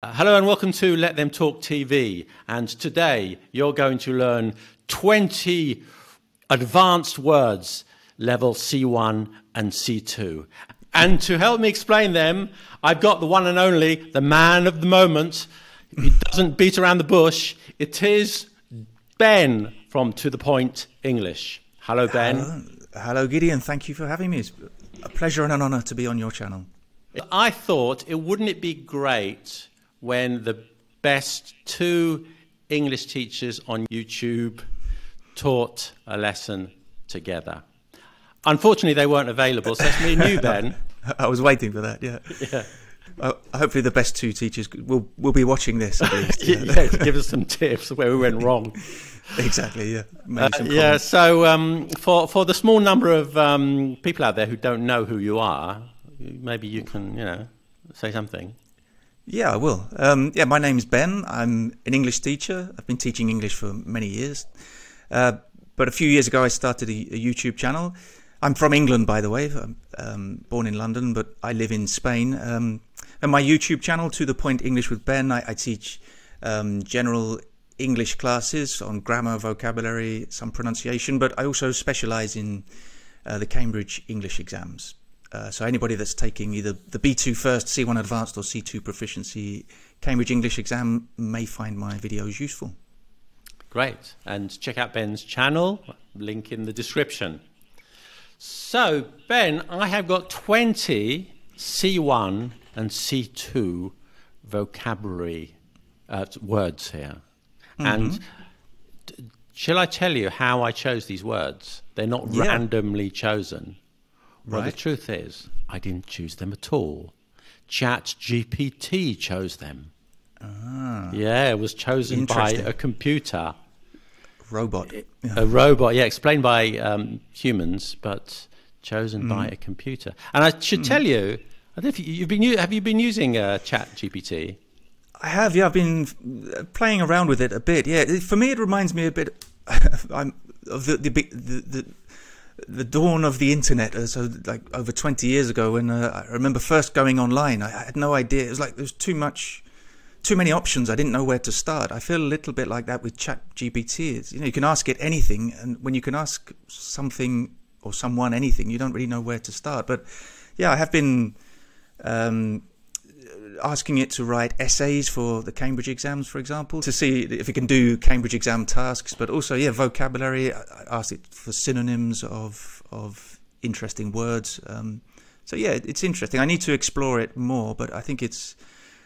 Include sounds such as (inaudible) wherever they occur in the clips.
Uh, hello and welcome to Let Them Talk TV. And today you're going to learn 20 advanced words, level C1 and C2. And to help me explain them, I've got the one and only, the man of the moment. He doesn't beat around the bush. It is Ben from To The Point English. Hello, Ben. Hello, Hello, Gideon. Thank you for having me. It's a pleasure and an honour to be on your channel. I thought, it wouldn't it be great when the best two English teachers on YouTube taught a lesson together? Unfortunately, they weren't available, so it's me and you, (laughs) Ben. I was waiting for that. Yeah. Yeah. Uh, hopefully, the best two teachers will will be watching this. At least. (laughs) yeah, to give us some tips where we went wrong. (laughs) exactly. Yeah. Uh, yeah, so um, for for the small number of um, people out there who don't know who you are, maybe you can, you know, say something. Yeah, I will. Um, yeah, my name's Ben. I'm an English teacher. I've been teaching English for many years. Uh, but a few years ago, I started a, a YouTube channel. I'm from England, by the way. I'm um, born in London, but I live in Spain. Um, and my YouTube channel, To The Point English with Ben, I, I teach um, general English classes on grammar, vocabulary, some pronunciation, but I also specialize in uh, the Cambridge English exams. Uh, so anybody that's taking either the B2 first, C1 advanced, or C2 proficiency Cambridge English exam may find my videos useful. Great. And check out Ben's channel, link in the description. So, Ben, I have got 20 C1 and C2 vocabulary uh, words here. And d- shall I tell you how I chose these words? They're not Yeah. randomly chosen. Well, the truth is, I didn't choose them at all. Chat GPT chose them. Ah. Yeah, it was chosen by a computer, Robot. a robot. Yeah, explained by um, humans, but chosen by a computer. And I should tell you, I don't know if you, you've been have you been using uh, Chat GPT? I have, yeah. I've been uh, playing around with it a bit. Yeah, for me, it reminds me a bit (laughs) of the the, big- the the the dawn of the internet. uh, So, like over twenty years ago, when uh, I remember first going online, I had no idea. It was like there's too much, too many options. I didn't know where to start. I feel a little bit like that with Chat GPT. It's, you know, you can ask it anything, and when you can ask something or someone anything, you don't really know where to start. But yeah, I have been. Um, asking it to write essays for the Cambridge exams, for example, to see if it can do Cambridge exam tasks, but also, yeah, vocabulary. I asked it for synonyms of of interesting words. Um, so yeah, it's interesting. I need to explore it more, but I think it's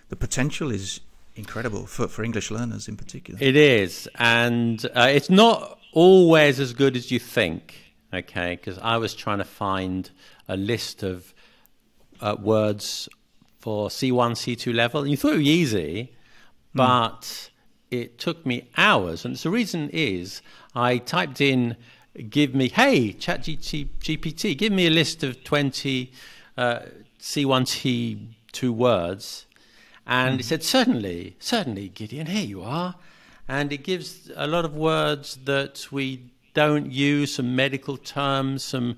the potential is incredible for, for English learners in particular. It is, and uh, it's not always as good as you think. Okay, because I was trying to find a list of uh, words for C1, C2 level, and you thought it was easy, but it took me hours. And the reason is I typed in, give me, hey, ChatGPT, give me a list of 20 uh, C1, C2 words. And it said, certainly, certainly, Gideon, here you are. And it gives a lot of words that we don't use, some medical terms, some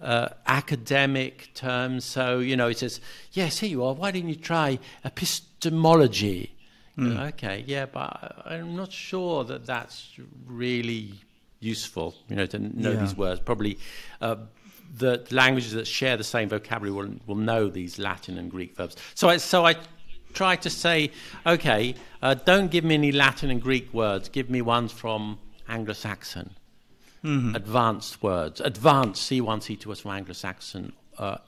uh, academic terms. So, you know, it says, yes, here you are. Why didn't you try epistemology? You know, okay, yeah, but I'm not sure that that's really useful, you know, to know Yeah. these words. Probably uh, the languages that share the same vocabulary will, will know these Latin and Greek verbs. So I, so I tried to say, okay, uh, don't give me any Latin and Greek words. Give me ones from Anglo-Saxon, advanced words, advanced C1, C2 words from Anglo-Saxon uh,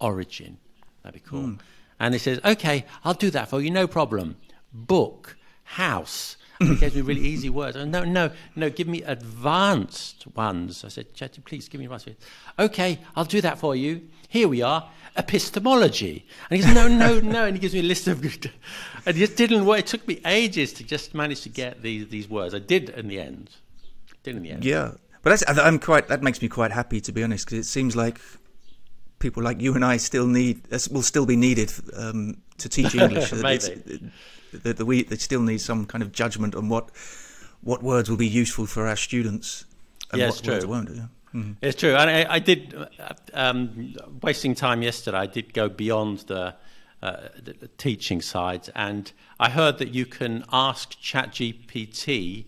origin. That'd be cool. And he says, okay, I'll do that for you, no problem. Book, house. And he gives me really (laughs) easy words. Oh, no, no, no, give me advanced ones. I said, Chatty, please give me advanced ones. Okay, I'll do that for you. Here we are, epistemology. And he goes, no, no, no. And he gives me a list of. Good. And it just didn't work. It took me ages to just manage to get these, these words. I did in the end. Did in the end. Yeah, but that's, I'm quite. That makes me quite happy, to be honest, because it seems like people like you and I still need will still be needed um, to teach (laughs) English. Maybe. that we that still need some kind of judgment on what what words will be useful for our students and Yeah, what it's words true. won't. Yeah. Mhm. It's true. And I, I did, uh, um, wasting time yesterday, I did go beyond the uh, the teaching side, and I heard that you can ask ChatGPT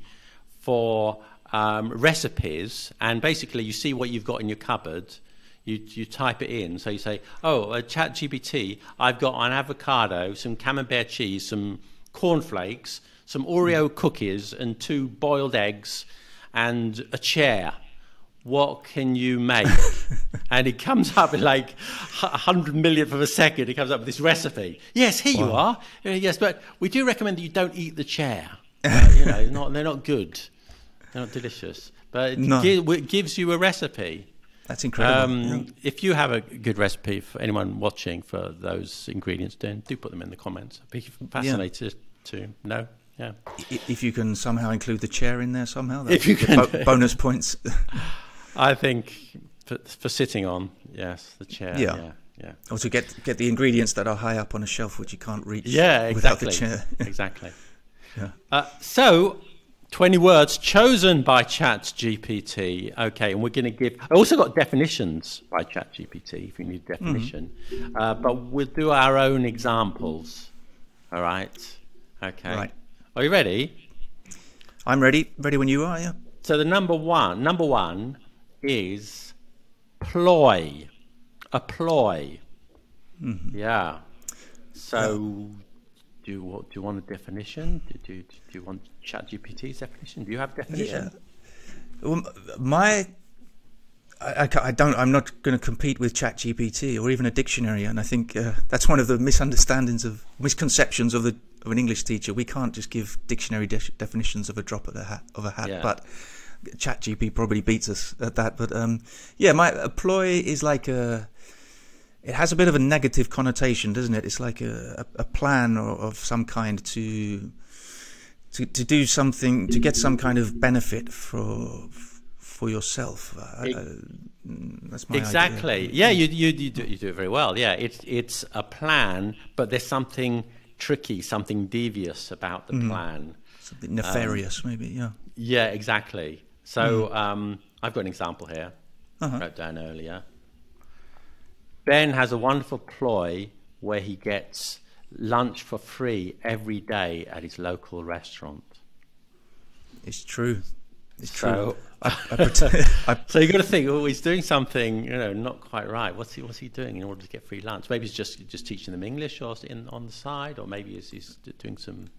for um, recipes, and basically you see what you've got in your cupboard. You, you type it in. So you say, "Oh, uh, ChatGPT, I've got an avocado, some camembert cheese, some cornflakes, some Oreo cookies, and two boiled eggs, and a chair." what can you make? (laughs) and it comes up in like a hundred millionth of a second. It comes up with this recipe. Yes, here wow. you are. Uh, yes, but we do recommend that you don't eat the chair. (laughs) Uh, you know, not, they're not good. Not delicious. But it, no. gi- it gives you a recipe. That's incredible. Um, yeah. If you have a good recipe for anyone watching for those ingredients, then do put them in the comments. I'd be fascinated yeah. to know. Yeah. If you can somehow include the chair in there somehow, if you can, bo- bonus points. (laughs) I think for, for, sitting on, yes, the chair. Yeah. yeah. Yeah. Or to get get the ingredients that are high up on a shelf which you can't reach yeah, exactly. without the chair. (laughs) exactly. Yeah. Uh, so 20 words chosen by ChatGPT. Okay, and we're going to give. I also got definitions by ChatGPT if you need a definition, mm-hmm. uh, but we'll do our own examples. All right. Okay. Right. Are you ready? I'm ready. Ready when you are. Yeah. So the number one, number one is ploy, a ploy. Mm-hmm. Yeah. So, do you, do you want a definition? Do, do, do you want ChatGPT's definition? Do you have definition? Yeah. Well, my I, I, don't. I'm not going to compete with ChatGPT or even a dictionary, and I think uh, that's one of the misunderstandings of misconceptions of the of an English teacher. We can't just give dictionary de- definitions of a drop of a hat. Of a hat, yeah. but ChatGPT probably beats us at that. But um, yeah, my ploy is like a. It has a bit of a negative connotation, doesn't it? It's like a, a, a plan or, of some kind to, to to do something to get some kind of benefit for for yourself. Uh, it, uh, that's my exactly. Idea. Yeah, you, you you do, you do it very well. Yeah, it's it's a plan, but there's something tricky, something devious about the mm. plan. Something nefarious, um, maybe. Yeah. Yeah, exactly. So mm. um, I've got an example here. Uh-huh. wrote down earlier. Ben has a wonderful ploy where he gets lunch for free every day at his local restaurant. It's true. It's so, true. (laughs) I, I pretend, I, (laughs) so you've got to think, oh, he's doing something, you know, not quite right. What's he, what's he doing in order to get free lunch? Maybe he's just just teaching them English or in on the side, or maybe he's, he's doing some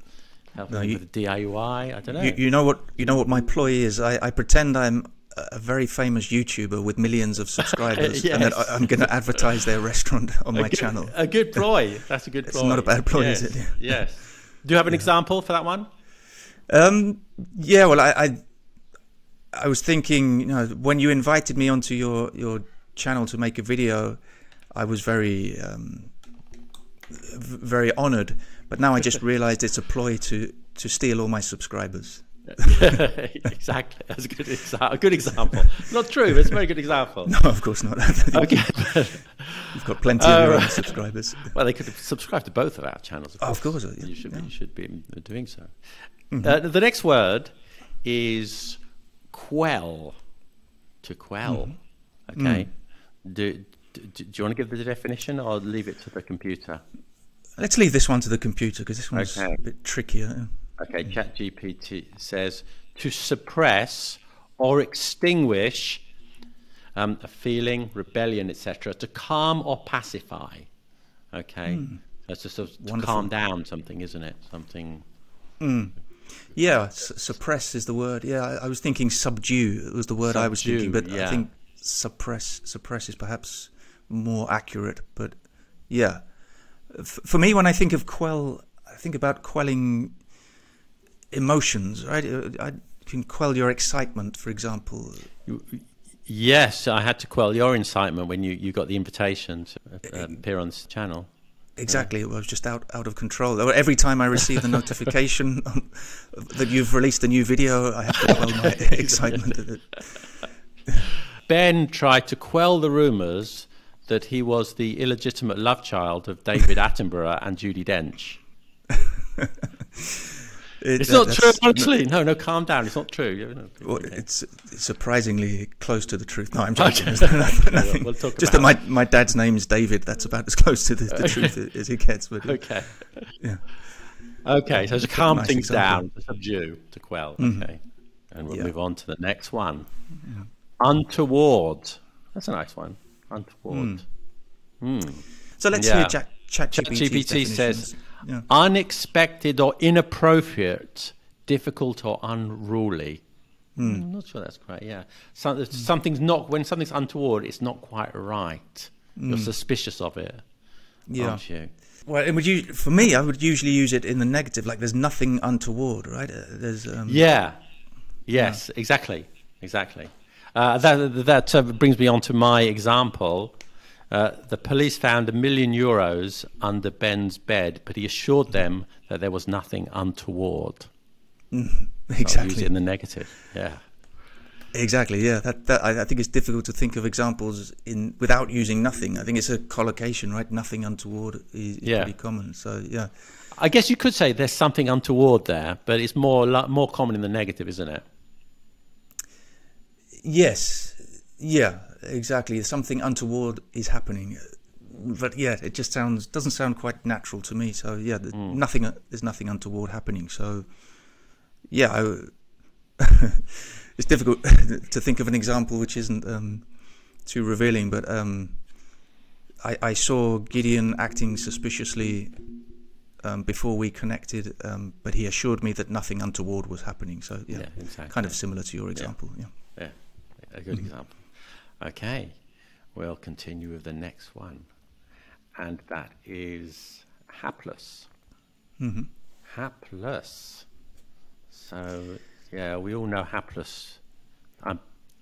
helping no, you, with DIY. I don't know. You, you, know what? You know what my ploy is. I, I pretend I'm a very famous YouTuber with millions of subscribers, (laughs) yes. and that I'm going to advertise their restaurant (laughs) on a my good, channel. A good (laughs) ploy. That's a good ploy. It's not a bad ploy, yes. is it? yes. Do you have an yeah. example for that one? Um, yeah. Well, I, I, I was thinking, you know, when you invited me onto your your channel to make a video, I was very um, very honoured. But now I just realised it's a ploy to to steal all my subscribers. (laughs) exactly. That's a good, exa- a good example. Not true, but it's a very good example. (laughs) No, of course not. (laughs) okay. You've got plenty of your own uh, subscribers. Well, they could subscribe to both of our channels. Of course, of course yeah. you should be, you should be doing so. Mm-hmm. Uh, the next word is quell. To quell. Mm-hmm. Okay. Mm. Do, do, do you want to give the definition or leave it to the computer? Let's leave this one to the computer because this one's okay. a bit trickier. Okay, ChatGPT says to suppress or extinguish um, a feeling, rebellion, etc., to calm or pacify. Okay, mm. that's just sort of to calm down something, isn't it? Something. Mm. Yeah, s- suppress is the word. Yeah, I, I, was thinking subdue It was the word subdue, I was thinking, but yeah. I think suppress suppress is perhaps more accurate. But yeah, F- for me, when I think of quell, I think about quelling emotions, right? Uh, I can quell your excitement, for example. Yes, I had to quell your excitement when you, you got the invitation to uh, appear on this channel. Exactly, yeah. it was just out, out of control. Every time I receive the notification (laughs) that you've released a new video, I have to quell my (laughs) excitement. ben tried to quell the rumours that he was the illegitimate love child of David Attenborough and Judi Dench. (laughs) It- It's that- not true, honestly. No, no, calm down. It's not true. Well, it's it's surprisingly close to the truth. No, I'm joking. (laughs) Nothing- nothing. We'll talk Just that my, my dad's name is David. That's about as close to the, the truth as it gets. But Okay. yeah, Okay, so to calm nice things example. down, to subdue, to quell. Mm-hmm. Okay. And we'll Yeah. move on to the next one. Untoward. That's a nice one. Untoward. Hmm. Hmm. so let's Yeah. hear Chat ChatGPT ChatGPT says yeah. unexpected or inappropriate, difficult or unruly. I'm not sure that's quite, yeah. So, Something's not, when something's untoward, it's not quite right. You're suspicious of it, yeah. aren't you? Well, it would you, for me, I would usually use it in the negative. Like, there's nothing untoward, right? Uh, there's um, Yeah. Yes, exactly. Exactly. Uh, that that uh, brings me on to my example. Uh, the police found a million euros under Ben's bed, but he assured them that there was nothing untoward. (laughs) Exactly. it in the negative. Yeah. Exactly, yeah. That, that I, I think it's difficult to think of examples in without using nothing. I think it's a collocation, right? Nothing untoward is, is Yeah. pretty common. So yeah, I guess you could say there's something untoward there, but it's more more common in the negative, isn't it? yes, yeah, exactly. Something untoward is happening, but yeah, it just sounds doesn't sound quite natural to me. So yeah, there's nothing. There's nothing untoward happening. So yeah, I, (laughs) it's difficult (laughs) to think of an example which isn't um, too revealing, but. Um, I, I saw Gideon acting suspiciously um, before we connected, um, but he assured me that nothing untoward was happening. So yeah, Yeah, exactly. kind of similar to your example. Yeah. Yeah, a good example. Okay, we'll continue with the next one, and that is hapless. hmm Hapless. So yeah, we all know hapless. I'm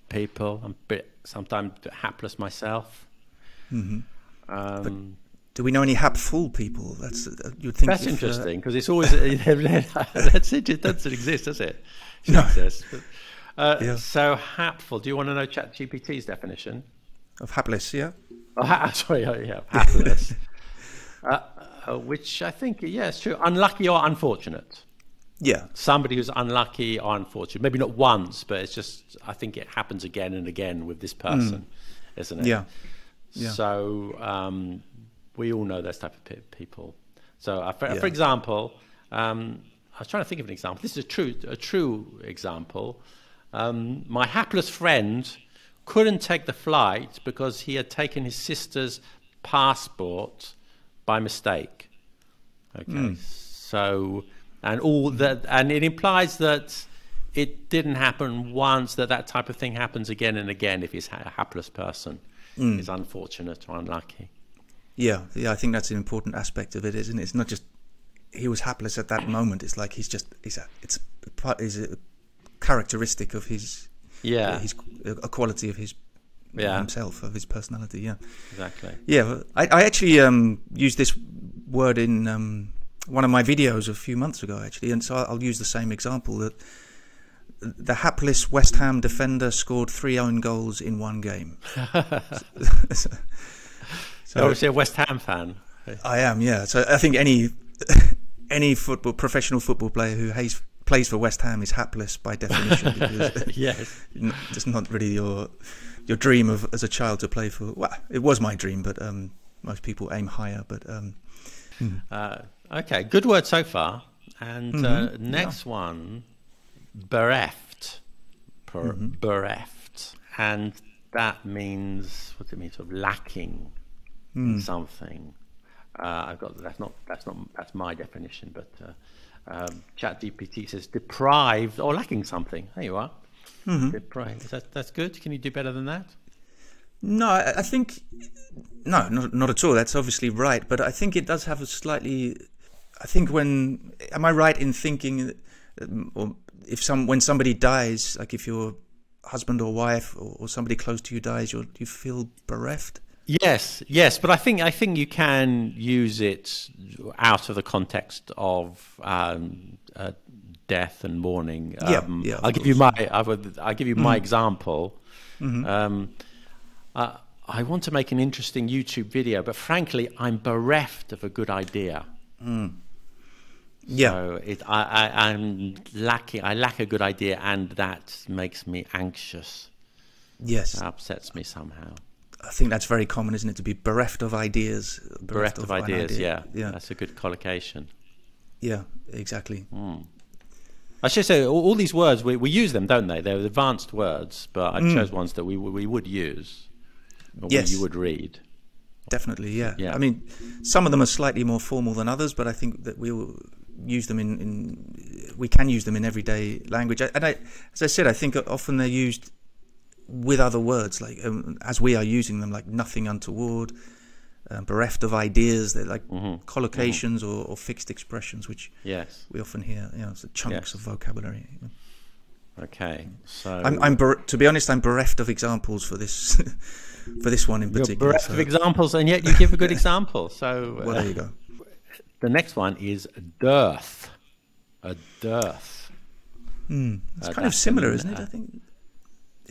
people. I'm bit sometimes hapless myself. hmm Um, Do we know any hapful people? That's uh, you'd think. that's if, uh, interesting because it's always (laughs) that's it. It doesn't exist, does it? It No. But, (laughs) uh, Yeah. So hapful. Do you want to know ChatGPT's definition? of hapless, yeah. Oh, ha- (laughs) sorry, oh, yeah, (laughs) hapless. uh, uh, which I think, yeah, it's true. Unlucky or unfortunate. Yeah, Somebody who's unlucky or unfortunate. Maybe not once, but it's just, I think it happens again and again with this person, isn't it? Mm. yeah, yeah. So um, we all know those type of pe- people. So, uh, for, Yeah. for example, um, I was trying to think of an example. This is a true, a true example. Um, my hapless friend couldn't take the flight because he had taken his sister's passport by mistake. Okay, Hmm. so and all that, and it implies that it didn't happen once. That that type of thing happens again and again if he's a hapless person Hmm. is unfortunate or unlucky. Yeah, yeah, I think that's an important aspect of it, isn't it? It's not just he was hapless at that moment. It's like he's just he's a, it's part is a characteristic of his Yeah, his a quality of his Yeah. himself of his personality. Yeah, exactly. yeah. I, I actually um, used this word in um, one of my videos a few months ago, actually, and so I'll use the same example that. The hapless West Ham defender scored three own goals in one game. (laughs) (laughs) so, So obviously a West Ham fan. I am, yeah. So I think any (laughs) any football professional football player who has, plays for West Ham is hapless by definition (laughs) because yes. it's not really your your dream of as a child to play for. Well, it was my dream, but um, most people aim higher. But um, Uh, okay, good word so far. And uh, Mhm, next one, bereft. Per- Bereft. And that means, what does it mean? Sort of lacking in something. Uh, I've got that's not that's not that's my definition, but uh, um, ChatGPT says deprived or lacking something. There you are. Deprived. Is that that's good? Can you do better than that? no, I, think no, not not at all. That's obviously right, but I think it does have a slightly. I think when am I right in thinking, or if some when somebody dies, like if your husband or wife or, or somebody close to you dies, you you feel bereft. Yes, yes, but I think I think you can use it out of the context of um, uh, death and mourning. Yeah, Um, yeah, of I'll give you my I would I'll give you my example. Mm-hmm. Um, uh, I want to make an interesting YouTube video, but frankly, I'm bereft of a good idea. Yeah. So it, I, I, I'm lacking. I lack a good idea, and that makes me anxious. Yes, That upsets me somehow. I think that's very common, isn't it? To be bereft of ideas. Bereft of an ideas. idea. Yeah. yeah, That's a good collocation. yeah, exactly. I should say all, all these words we, we use them, don't they? They're advanced words, but I Mm. chose ones that we we would use, or Yes. you would read. Definitely, yeah. Yeah. I mean, some of them are slightly more formal than others, but I think that we will use them in, in we can use them in everyday language. And I, as I said, I think often they're used with other words, like um, as we are using them, like nothing untoward, um, bereft of ideas. They're like Mm-hmm. collocations or, or fixed expressions, which Yes. we often hear. You know, so chunks Yes. of vocabulary. Okay. So I'm, I'm ber- to be honest, I'm bereft of examples for this (laughs) for this one in you're particular. bereft so- of examples, and yet you give a good (laughs) example. So well, uh, there you go. the next one is dearth. A dearth. Hmm. It's Uh, kind of similar, an- isn't it? I think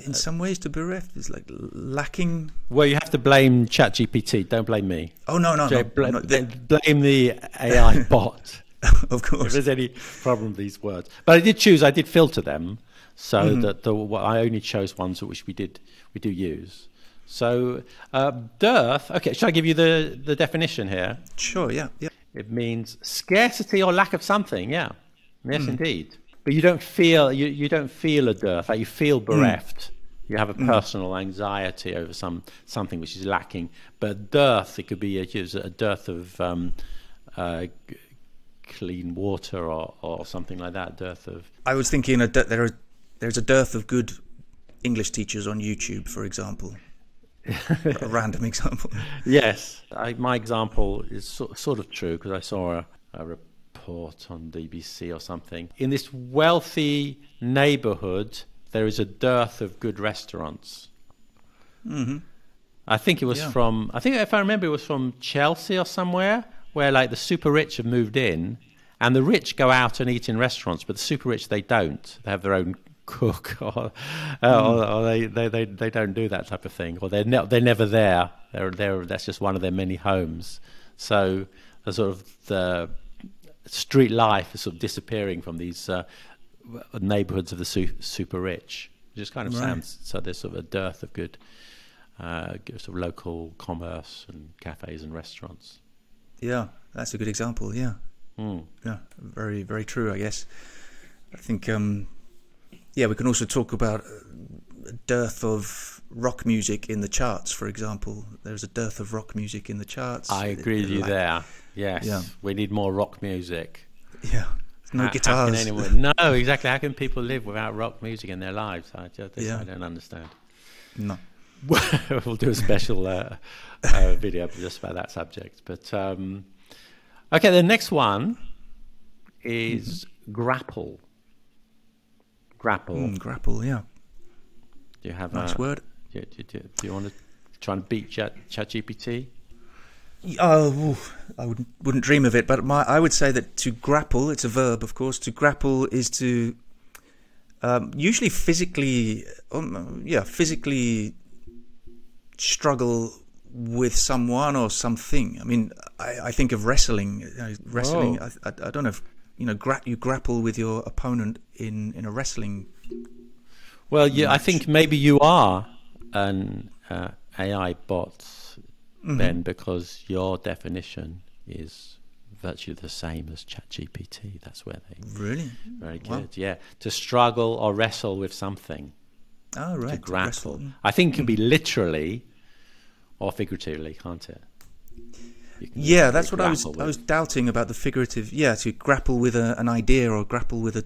in some ways to bereft is like lacking. Well, you have to blame ChatGPT. Don't blame me. Oh no, no, no, bl- no, the- blame the AI (laughs) bot. of course. if there's any problem with these words. But I did choose, I did filter them so Mm-hmm. that the, I only chose ones which we did we do use. So uh, dearth. Okay, shall I give you the the definition here? Sure, yeah, yeah. It means scarcity or lack of something. Yeah, yes, Hmm. indeed. But you don't feel you, you don't feel a dearth. Like you feel Hmm. bereft. You have a personal anxiety over some something which is lacking. But dearth, it could be a, a dearth of um, uh, g- clean water or, or something like that. Dearth of I was thinking a there are there's a dearth of good English teachers on YouTube, for example. (laughs) a random example. yes. I, my example is so, sort of true because I saw a, a report on BBC or something. In this wealthy neighbourhood, there is a dearth of good restaurants. hmm I think it was Yeah. from. I think if I remember, it was from Chelsea or somewhere where like the super rich have moved in, and the rich go out and eat in restaurants, but the super rich they don't. They have their own (laughs) cook, or, uh, or, or they, they, they, they don't do that type of thing, or they're ne- they're never there. They're, they're that's just one of their many homes. So the sort of the street life is sort of disappearing from these uh, neighborhoods of the su- super rich. It just kind of Right. sounds so. There's sort of a dearth of good uh, sort of local commerce and cafes and restaurants. Yeah, that's a good example. Yeah, Mm. yeah, very, very true. I guess. I think. Um, yeah, we can also talk about uh, dearth of rock music in the charts. For example, there's a dearth of rock music in the charts. I agree with you Like- there. Yes, Yeah. we need more rock music. Yeah, no How- How guitars. can anyone, (laughs) no, exactly. How can people live without rock music in their lives? I, just, Yeah. I don't understand. no. (laughs) we'll do a special uh, (laughs) uh, video just about that subject. But um, okay, the next one is Mm-hmm. grapple. Grapple. Mm, grapple. Yeah, Do you have nice a, word. Do, do, do, do you want to try and beat Chat ChatGPT? Oh, I wouldn't wouldn't dream of it. But my I would say that to grapple, it's a verb, of course. To grapple is to um, usually physically, um, yeah, physically struggle with someone or something. I mean, I, I think of wrestling. You know, wrestling. Oh. I, I, I don't know if you know. Gra- you grapple with your opponent in in a wrestling. Well, yeah, I think maybe you are an uh, AI bot Mm-hmm. then, because your definition is virtually the same as ChatGPT. That's where they Really? very good. Wow. Yeah, to struggle or wrestle with something. Oh, right. to grapple. wrestle. I think it can be literally or figuratively, can't it? Yeah, that's what I was. with- I was doubting about the figurative. Yeah, to grapple with a, an idea or grapple with a.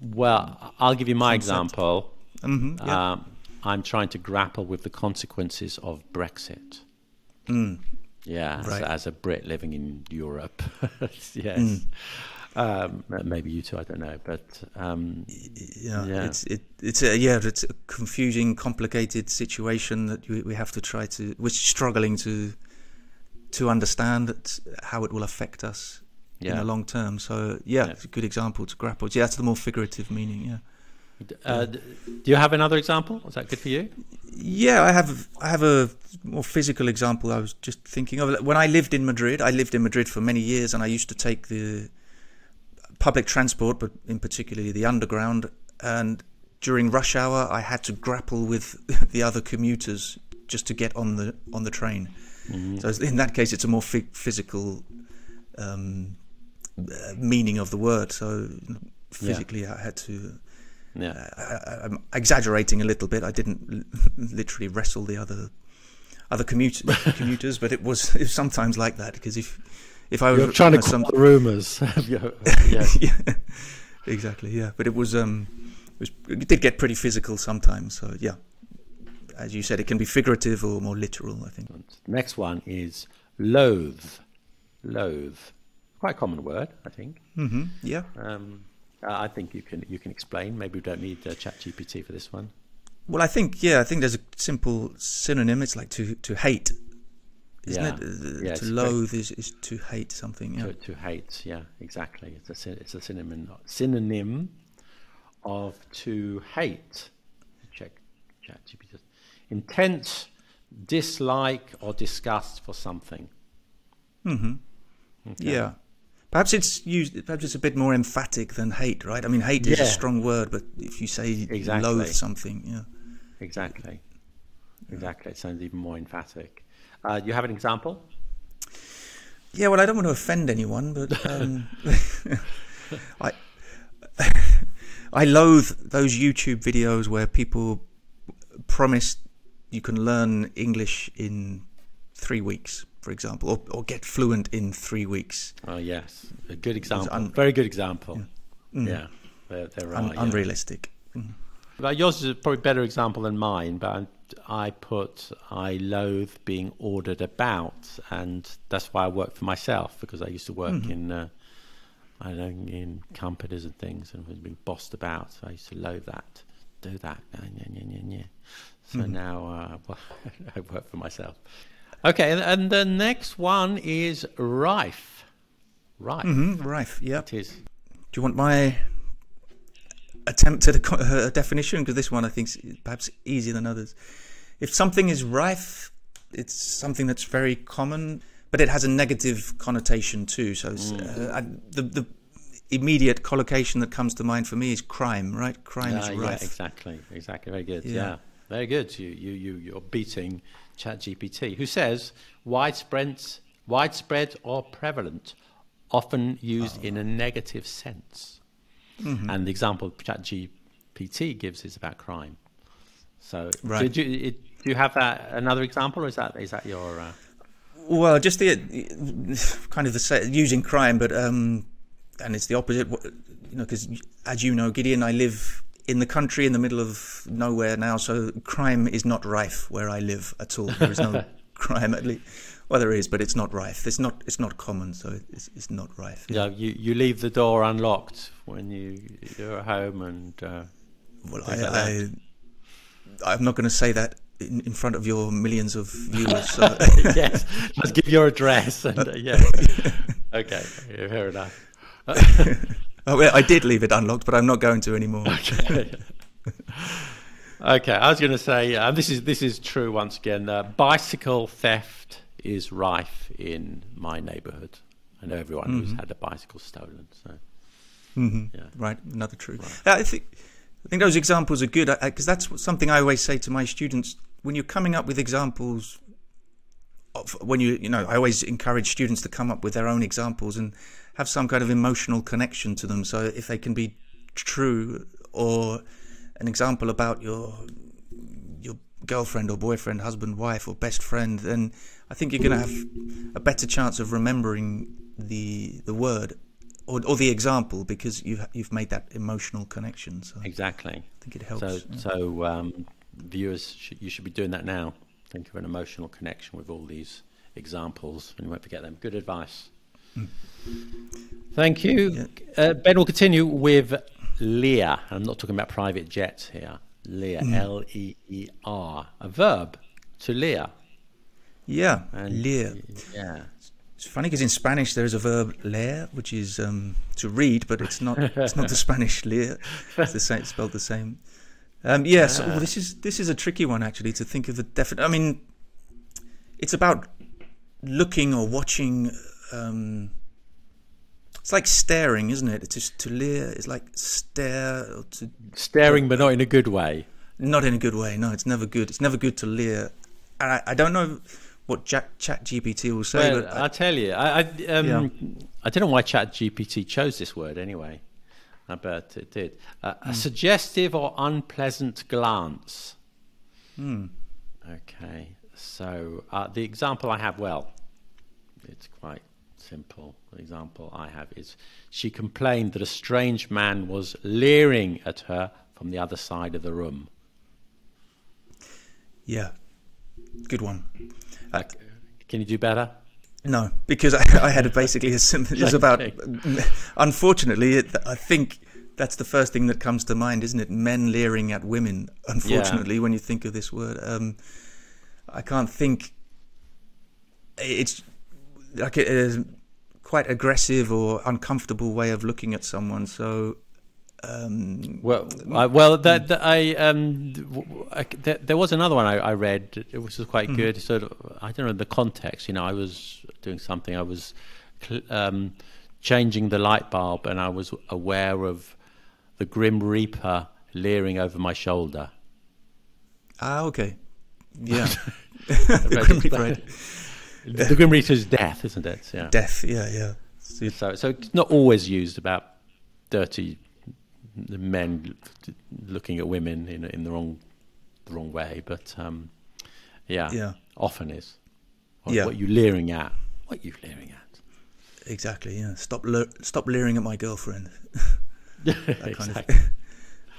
Well, I'll give you my Concept. example. Hmm yeah. Um, I'm trying to grapple with the consequences of Brexit. Mm. Yeah, as- Right. as, a Brit living in Europe. (laughs) yes. Mm. Um, maybe you too, I don't know. But um, yeah, Yeah. it's it, it's a yeah, it's a confusing, complicated situation that we, we have to try to. We're struggling to to understand that how it will affect us in the long term. So yeah, Yeah. it's a good example to grapple. Yeah, that's the more figurative meaning. Yeah. Uh, do you have another example? Is that good for you? Yeah, I have I have a more physical example. I was just thinking of when I lived in Madrid. I lived in Madrid for many years, and I used to take the public transport, but in particularly the underground. And during rush hour, I had to grapple with (laughs) the other commuters just to get on the on the train. Mm-hmm. So in that case, it's a more physical um, uh, meaning of the word. So physically, yeah. I had to. Yeah, uh, I, am exaggerating a little bit. I didn't (laughs) literally wrestle the other other commute, (laughs) commuters, but it was, it was sometimes like that because if if I was You're trying to some the rumours, (laughs) yeah. yeah, exactly, yeah. But it was um, it was it did get pretty physical sometimes. So yeah, as you said, it can be figurative or more literal. I think. Next one is loathe, loathe, quite a common word, I think. Mm-hmm. Yeah. Um, I think you can you can explain. Maybe we don't need uh, ChatGPT for this one. Well, I think yeah, I think there's a simple synonym. It's like to to hate, isn't yeah. it? yeah, to loathe is, is to hate something. Yeah. To, to hate, yeah, exactly. It's a it's a synonym synonym of to hate. Check ChatGPT. Intense dislike or disgust for something. Hmm. Okay. Yeah. Perhaps it's used. Perhaps it's a bit more emphatic than hate, right? I mean, hate is a strong word, but if you say exactly. loathe something, yeah. Exactly. Exactly. It sounds even more emphatic. Uh, you have an example? Yeah. Well, I don't want to offend anyone, but um, (laughs) (laughs) I (laughs) I loathe those YouTube videos where people promise you can learn English in three weeks for example, or, or get fluent in three weeks. Oh yes, a good example. Un- Very good example. Yeah, mm. yeah they're, they're Un- yeah. unrealistic. Mm. But yours is probably a probably better example than mine. But I put I loathe being ordered about, and that's why I work for myself because I used to work mm-hmm. in. Uh, I don't know, in companies and things, and was being bossed about. So I used to loathe that, do that, yeah, yeah, yeah, yeah. So mm-hmm. now uh, (laughs) I work for myself. Okay, and, and the next one is rife. Rife. Mm-hmm, rife, yeah. It is. Do you want my attempt at a, a definition? Because this one I think is perhaps easier than others. If something is rife, it's something that's very common, but it has a negative connotation too. So mm. uh, I, the the immediate collocation that comes to mind for me is crime. Right, crime uh, is rife. Yeah, exactly, exactly. Very good. Yeah, yeah. very good. You you you you're beating ChatGPT, who says widespread, widespread or prevalent, often used oh. in a negative sense. Mm-hmm. And the example ChatGPT gives is about crime. So, right. do, you, do you have that another example, or is that is that your? Uh... Well, just the kind of the using crime, but um, and it's the opposite. You know, because as you know, Gideon, I live in the country in the middle of nowhere now, so crime is not rife where I live at all. There is no (laughs) crime at least. Well, there is, but it's not rife. It's not. It's not common, so it's, it's not rife. Yeah, you, you leave the door unlocked when you you're at home, and uh, well, I, like I am not going to say that in, in, front of your millions of viewers. So. (laughs) yes, just give your address, and uh, yeah. (laughs) okay, fair enough. Oh, well, I did leave it unlocked, but I'm not going to anymore. Okay. (laughs) okay, I was going to say uh, this is this is true once again. Uh, bicycle theft is rife in my neighbourhood. I know everyone mm-hmm. who's had a bicycle stolen. So, mm-hmm. yeah. right, another truth. Right. I think I think those examples are good because that's something I always say to my students when you're coming up with examples. When you you know, I always encourage students to come up with their own examples and have some kind of emotional connection to them. So if they can be true or an example about your your girlfriend or boyfriend, husband, wife, or best friend, then I think you're going to have a better chance of remembering the the word or, or the example because you've you've made that emotional connection. So exactly, I think it helps. So, yeah. so um, viewers, should, you should be doing that now. Think of an emotional connection with all these examples, and you won't forget them. Good advice. Thank you. Uh, ben will continue with Leer. I'm not talking about private jets here. Leer, mm. L E E R, a verb to leer. Yeah, and, leer. Yeah. It's funny because in Spanish there is a verb leer, which is um, to read, but it's not. It's not the (laughs) Spanish leer. It's the same, spelled the same. Um, yes, yeah, so, oh, this is this is a tricky one actually to think of the definite. I mean, it's about looking or watching um, It's like staring, isn't it? It's just to leer It's like stare or to Staring, but not in a good way. not in a good way. No, it's never good. It's never good to leer. And I, I don't know what Chat Chat GPT will say, Well, but I'll tell you. I, I, um, Yeah. I don't know why Chat GPT chose this word anyway. I bet it did. Uh, A suggestive or unpleasant glance. Hmm. Okay. So uh, the example I have, well, it's quite simple. The example I have is she complained that a strange man was leering at her from the other side of the room. yeah, good one. Uh, can you do better? No, because I, I had a basically a simple. It's about. Unfortunately, it, I think that's the first thing that comes to mind, isn't it? Men leering at women. Unfortunately, when you think of this word, um, I can't think. It's like it is quite aggressive or uncomfortable way of looking at someone. So, um, Well, I, well, that, that I, um, I- there, there was another one I, I read, it was quite good. Sort of, I don't know the context. You know, I was doing something. I was um, changing the light bulb, and I was aware of the Grim Reaper leering over my shoulder. ah, okay, yeah, (laughs) (laughs) The the Grim Reaper, right. The Grim Reaper's death, isn't it? Yeah. death. Yeah, yeah. So, So, so it's not always used about dirty men looking at women in in the wrong the wrong way, but um, yeah, Yeah. often is. What, Yeah. what you leering at? What are you leering at? exactly. Yeah. Stop, le- stop leering at my girlfriend. (laughs) (laughs) That kind of- exactly.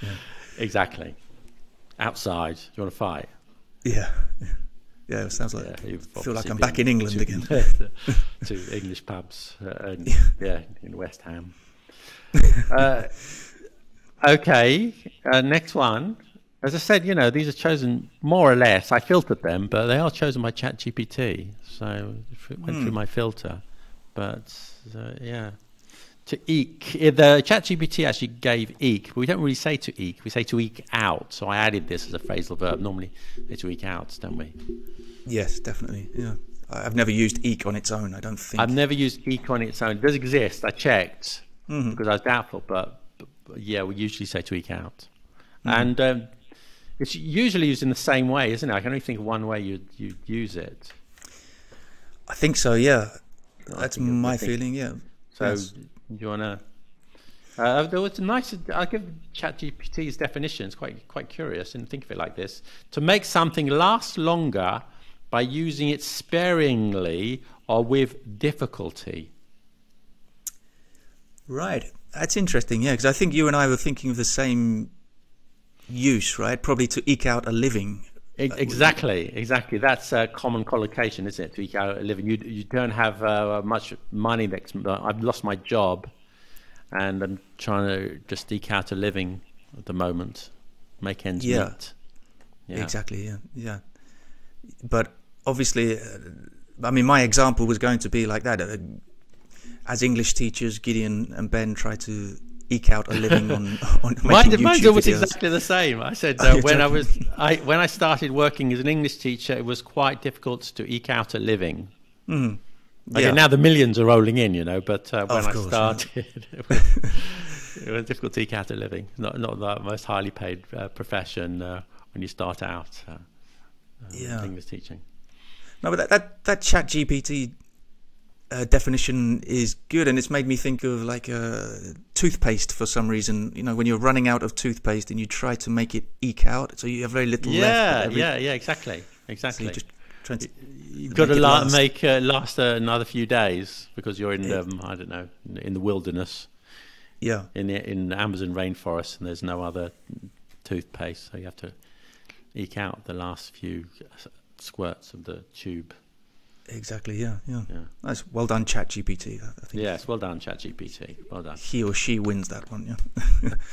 (laughs) exactly. Outside, you want to fight? Yeah. Yeah, it sounds like Yeah, you've feel like I'm back in England to- again. to English pubs, uh, and, Yeah. yeah, in West Ham. uh, okay, uh, next one. As I said, you know, these are chosen more or less. I filtered them, but they are chosen by ChatGPT, so it went through my filter. But uh, yeah, to eke, eh, the ChatGPT actually gave eke. But we don't really say to eke; we say to eke out. So I added this as a phrasal verb. Normally, they to eke out, don't we? Yes, definitely. Yeah. I've never used eke on its own, I don't think. I've never used eke on its own. It does exist. I checked Mm-hmm. because I was doubtful, but yeah, we usually say to eke out, Mm-hmm. and um, it's usually used in the same way, isn't it? I can only think of one way you'd you'd use it. I think so, yeah. That's think it- I my feeling, yeah. So Yes. do you wanna? Uh, there was a nice. I'll give ChatGPT's definition. It's quite quite curious, and think of it like this: to make something last longer by using it sparingly or with difficulty. Right. That's interesting, yeah, because I think you and I were thinking of the same use, right? Probably to eke out a living. E- Exactly, exactly. That's a common collocation, isn't it? To eke out a living. You you don't have uh, much money. Next, I've lost my job, and I'm trying to just eke out a living at the moment, make ends Yeah. meet. Yeah. Exactly, yeah. Yeah. But obviously, uh, I mean, my example was going to be like that. Uh, as English teachers, Gideon and Ben try to eke out a living on, (laughs) on making Mine, YouTube mine's almost videos. exactly the same. I said (laughs) uh, when I was I, when I started working as an English teacher, it was quite difficult to eke out a living. Okay, Yeah. now the millions are rolling in, you know, but uh, when Of I course, yeah. started, (laughs) it, was, it was difficult to eke out a living. Not not the most highly paid uh, profession uh, when you start out uh, uh, Yeah. English teaching. No, but that that, that Chat GPT uh, definition is good, and it's made me think of like uh, toothpaste for some reason. You know, when you're running out of toothpaste and you try to make it eke out, so you have very little left. Yeah, but every- yeah, yeah, exactly, So exactly. you just try to, You've got to make it la- last. make uh, last uh, another few days because you're in um, I don't know in the wilderness. yeah, in the in the Amazon rainforest, and there's no other toothpaste, so you have to eke out the last few squirts of the tube. Exactly. Yeah, yeah. Yeah. Nice. Well done, Chat GPT. I think Yes, well done, ChatGPT. Well done. he or she wins that one. Yeah. (laughs)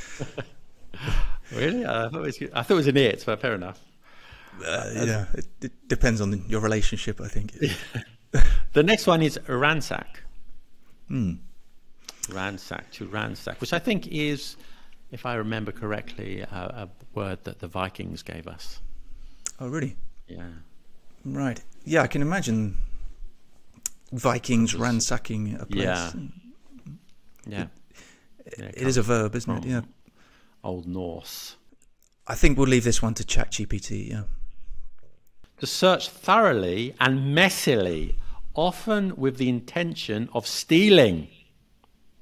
Really? I thought it was, I thought it was an it, but fair enough. Uh, yeah. It, it depends on your relationship, I think. (laughs) The next one is ransack. Hmm. Ransack to ransack, which I think is, if I remember correctly, a, a word that the Vikings gave us. Oh, really? Yeah. Right. Yeah, I can imagine Vikings ransacking a place. Yeah. Hmm. Yeah. yeah It is a verb, isn't it? Yeah. Old Norse. I think we'll leave this one to ChatGPT. Yeah. To search thoroughly and messily, often with the intention of stealing.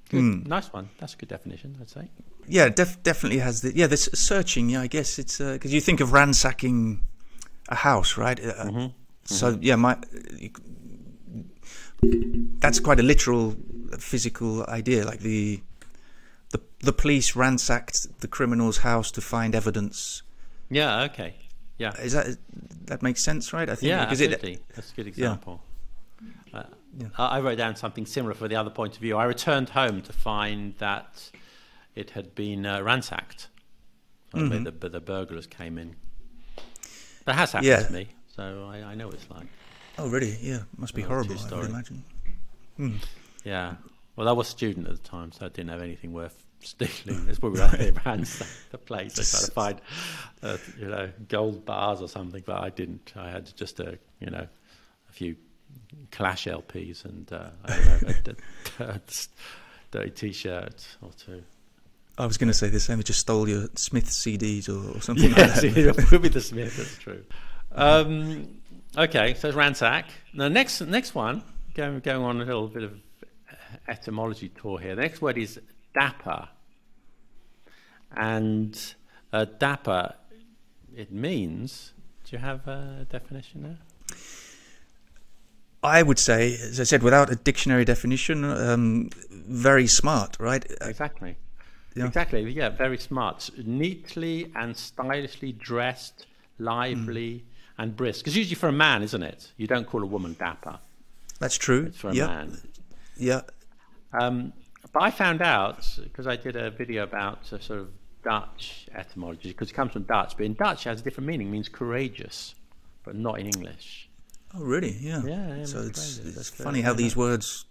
Good. Hmm. Nice one. That's a good definition, I'd say. Yeah, def- definitely has the yeah. This searching. Yeah, I guess it's uh, because you think of ransacking a house, right? Uh, So yeah, my that's quite a literal, physical idea. Like the the the police ransacked the criminal's house to find evidence. Yeah, okay. Yeah. Is that that makes sense, right? I think Yeah, because It, that's a good example. Uh, I I wrote down something similar for the other point of view. I returned home to find that it had been uh, ransacked. Uh, Mm-hmm. The, the burglars came in. That has happened Yeah. to me, so I, I know what it's like. oh, really? Yeah, must be Oh, horrible. I would imagine. Yeah. Well, I was a student at the time, so I didn't have anything worth stealing. That's probably why they ransacked the place. I tried to find, uh, you know, gold bars or something, but I didn't. I had just a, you know, a few Clash LPs and uh, I don't know, a, a, a dirty T-shirt or two. I was going to say the same. I just stole your Smith CDs or, or something Yes, like that. it would be the Smith. That's true. Um, okay, so it's ransack. Now, next next one, going going on a little bit of etymology tour here. The next word is dapper, and uh, dapper it means. Do you have a definition there? I would say, as I said, without a dictionary definition, um, very smart, right? Uh, Exactly. Yeah. Exactly. Yeah, very smart. Neatly and stylishly dressed, lively and brisk. Because usually for a man, isn't it? You don't call a woman dapper. That's true. It's for a yeah, man. yeah. Um, but I found out because I did a video about uh, sort of Dutch etymology because it comes from Dutch, but in Dutch it has a different meaning. It means courageous, but not in English. Oh, really? Yeah. Yeah, yeah, so it's it's, it's funny how these words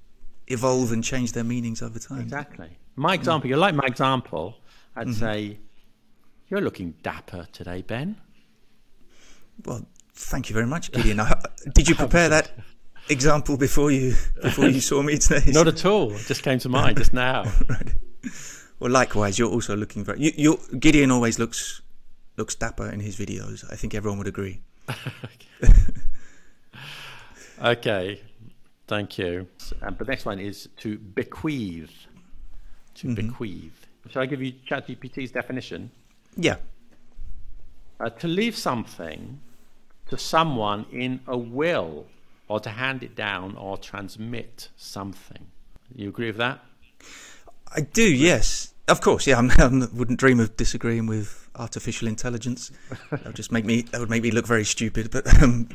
evolve and change their meanings over time. Exactly. My example, you like my example? I'd mm-hmm. say, "You're looking dapper today, Ben." Well, thank you very much, Gideon. I- (laughs) Did you prepare that example before you before you saw me today? (laughs) Not at all. It just came to mind just (laughs) now. right. Well, likewise, you're also looking very. You, you Gideon always looks looks dapper in his videos. I think everyone would agree. Okay, thank you. Um, but next one is to bequeath. To bequeath. Shall I give you ChatGPT's definition? Yeah. Uh, to leave something to someone in a will, or to hand it down or transmit something. You agree with that? I do, yes. Of course, yeah. (laughs) I wouldn't dream of disagreeing with artificial intelligence. That would just make me. That would make me look very stupid. But um,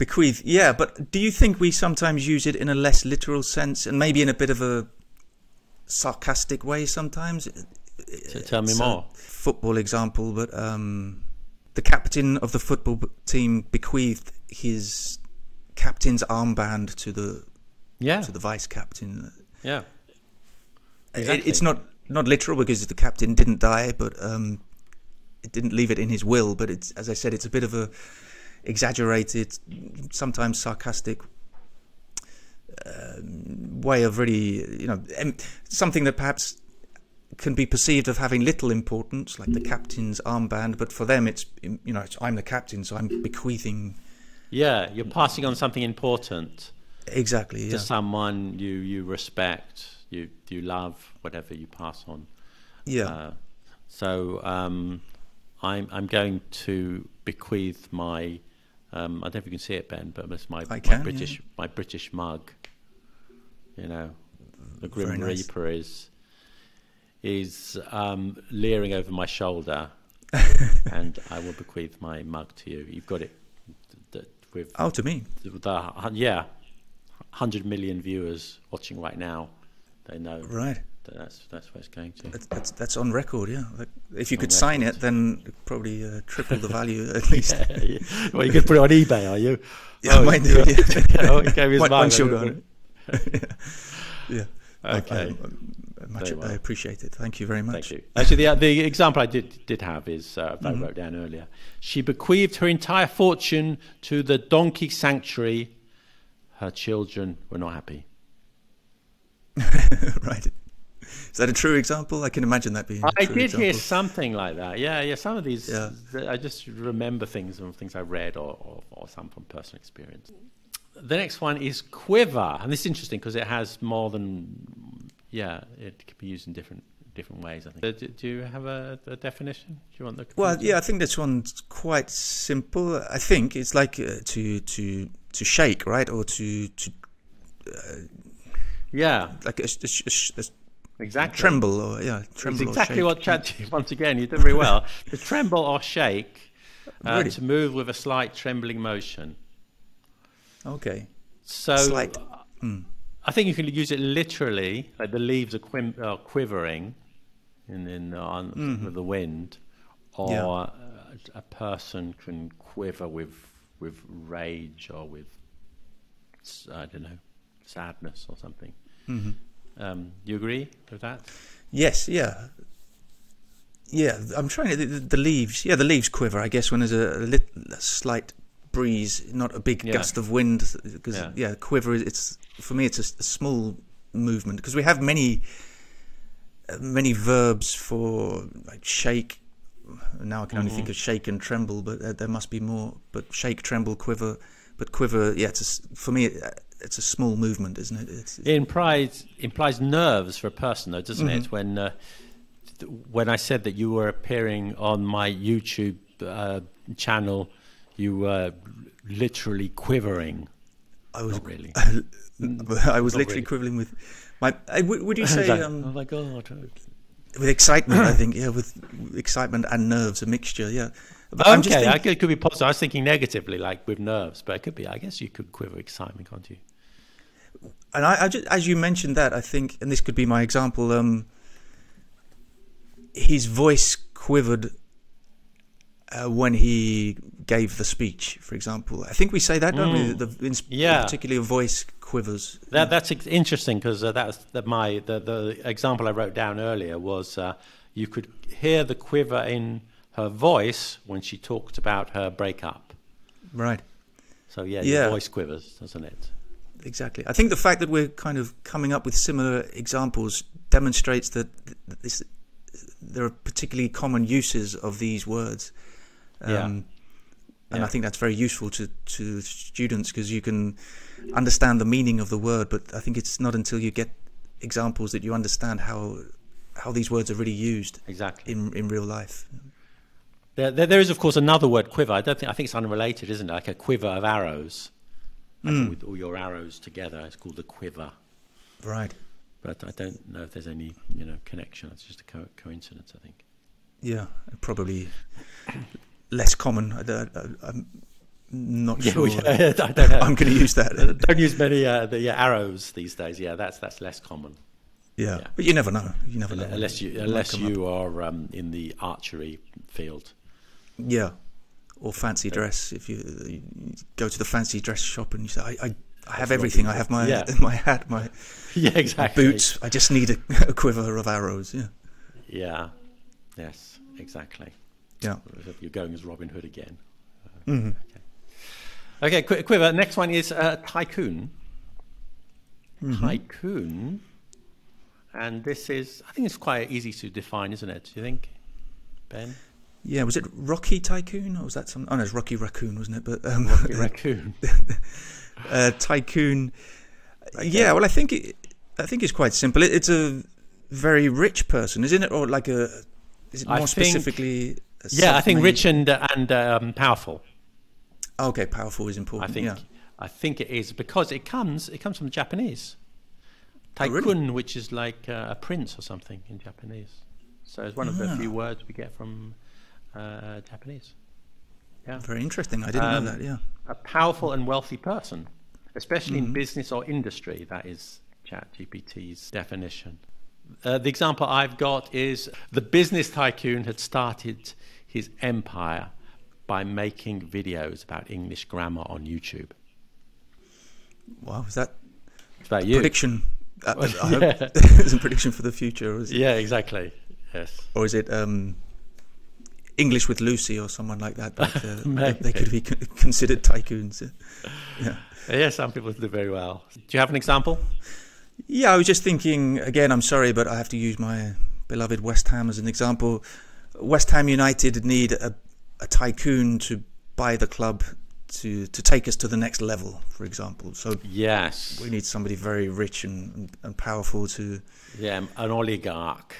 bequeath, yeah. But do you think we sometimes use it in a less literal sense, and maybe in a bit of a sarcastic way sometimes? So tell me more. football example, but um, the captain of the football team bequeathed his captain's armband to the Yeah, to the vice captain. yeah. It- It's not not literal because the captain didn't die, but um, it didn't leave it in his will. But it's as I said, it's a bit of a exaggerated, sometimes sarcastic um, way of really, you know, something that perhaps can be perceived of having little importance, like the captain's armband. But for them, it's you know, it's, I'm the captain, so I'm bequeathing. Yeah, you're passing on something important Exactly. to Yeah. someone you, you respect, you, you love, whatever you pass on. Yeah. Uh, so um, I'm I'm going to bequeath my um, I don't know if you can see it, Ben, but it's my, can, yeah. British my British mug. You know, the Grim Very nice. Reaper is is um, leering over my shoulder, (laughs) and I will bequeath my mug to you. You've got it th- th- with oh, to me. the yeah, hundred million viewers watching right now. They know Right. That that's that's where it's going to. That's, that's that's on record, yeah. Like, if you On could sign it, then probably uh, triple the value at least. (laughs) well, you could put it on eBay, are you? Yeah, I might do. yeah. (laughs) Yeah. Oh, he gave his One- I on it. yeah. (laughs) I- Okay. I, I, much, well. I appreciate it. Thank you very much. Thank you. Actually, the, the example I did did have is uh, that Mm-hmm. I wrote down earlier. She bequeathed her entire fortune to the donkey sanctuary. Her children were not happy. right. Is that a true example? I can imagine that being. I did example. hear something like that. Yeah, yeah. Some of these, yeah. I just remember things from things I read or, or, or some from personal experience. The next one is quiver, and this is interesting because it has more than, yeah, it can be used in different different ways. I think. Do, do you have a, a, definition? Do you want the? Well, yeah, I think this one's quite simple. I think it's like uh, to to to shake, right, or to to. Uh, yeah, like a, a, a, exactly tremble or yeah, tremble. It's exactly what Chad. Once again, you did very well. to tremble or shake, (laughs) uh, really? to move with a slight trembling motion. Okay. So. Slight. Mm. I think you can use it literally, like the leaves are, quim- are quivering in, in on mm-hmm. with the wind, or yeah. a, a person can quiver with with rage or with I don't know sadness or something. Mm-hmm. Um, you agree with that? Yes. Yeah. Yeah. I'm trying to the, the leaves. Yeah, the leaves quiver. I guess when there's a, a, lit, a slight breeze, not a big yeah. gust of wind. Because yeah. yeah, quiver. It's for me. It's a, a small movement because we have many many verbs for like shake. Now I can only mm-hmm. think of shake and tremble, but uh, there must be more. But shake, tremble, quiver. But quiver, yeah, it's a, for me, it's a small movement, isn't it? It's, it's it implies implies nerves for a person, though, doesn't mm-hmm. it? When uh, when I said that you were appearing on my YouTube uh, channel, you were literally quivering. I was Not really. (laughs) I was Not literally really. quivering with my, would you (laughs) say? Like, um, oh my god! With excitement, I think. Yeah, with excitement and nerves, a mixture. Yeah. But okay, thinking, I could, it could be positive. I was thinking negatively, like with nerves, but it could be. I guess you could quiver excitement, can't you? And I, I just, as you mentioned that, I think, and this could be my example. Um, his voice quivered uh, when he gave the speech, for example. I think we say that, don't mm. we? The, in, yeah. particularly a voice quivers. That, that's interesting because uh, that's that my the, the example I wrote down earlier was uh, you could hear the quiver in her voice when she talked about her breakup. Right. So yeah, yeah. your voice quivers, doesn't it? Exactly. I think the fact that we're kind of coming up with similar examples demonstrates that this, there are particularly common uses of these words. Um, yeah. And yeah. I think that's very useful to, to students because you can understand the meaning of the word, but I think it's not until you get examples that you understand how how these words are really used exactly in in real life. There, there, there is, of course, another word, quiver. I don't think I think it's unrelated, isn't it? Like a quiver of arrows, mm. with all your arrows together. It's called a quiver. Right. But I don't know if there's any you know connection. It's just a co- coincidence, I think. Yeah, probably less common. I, am not sure. (laughs) Yeah, I don't know. I'm going to use that. (laughs) don't use many uh, the arrows these days. Yeah, that's that's less common. Yeah. yeah. but you never know. You never know unless you unless you up. are um, in the archery field. Yeah, or fancy dress. If you, you, go to the fancy dress shop and you say, "I, I, I have everything. I have my yeah. (laughs) my hat, my (laughs) yeah, exactly. Boots. I just need a, (laughs) a quiver of arrows." Yeah. Yeah. Yes. Exactly. Yeah. You're going as Robin Hood again. Uh, mm-hmm. Okay. Okay. Quiver. Next one is uh, tycoon. Mm-hmm. Tycoon. And this is, I think it's quite easy to define, isn't it? Do you think, Ben? Yeah, was it Rocky Tycoon or was that some? Oh no, it's Rocky Raccoon, wasn't it? But um, Rocky (laughs) Raccoon, (laughs) uh, Tycoon. Yeah, well, I think it, I think it's quite simple. It, it's a very rich person, isn't it, or like a? Is it more I specifically? Think, yeah, I think rich and and um, powerful. Okay, powerful is important. I think yeah. I think it is because it comes it comes from Japanese. Tycoon, oh, really? which is like uh, a prince or something in Japanese. So it's one of the ah. few words we get from uh, Japanese. Yeah. Very interesting. I didn't um, know that. Yeah. A powerful and wealthy person, especially mm-hmm. in business or industry. That is ChatGPT's definition. Uh, the example I've got is the business tycoon had started his empire by making videos about English grammar on YouTube. Wow, is that it's about you. prediction? Uh, (laughs) I hope (laughs) it's a prediction for the future. Is it, yeah, exactly. Yes. Or is it um, English with Lucy or someone like that? But, uh, (laughs) they could be considered tycoons. Yeah. Yeah, some people do very well. Do you have an example? Yeah, I was just thinking again. I'm sorry, but I have to use my beloved West Ham as an example. West Ham United need a, a tycoon to buy the club to to take us to the next level, for example. So Yes. we need somebody very rich and, and, and powerful to. Yeah, an oligarch.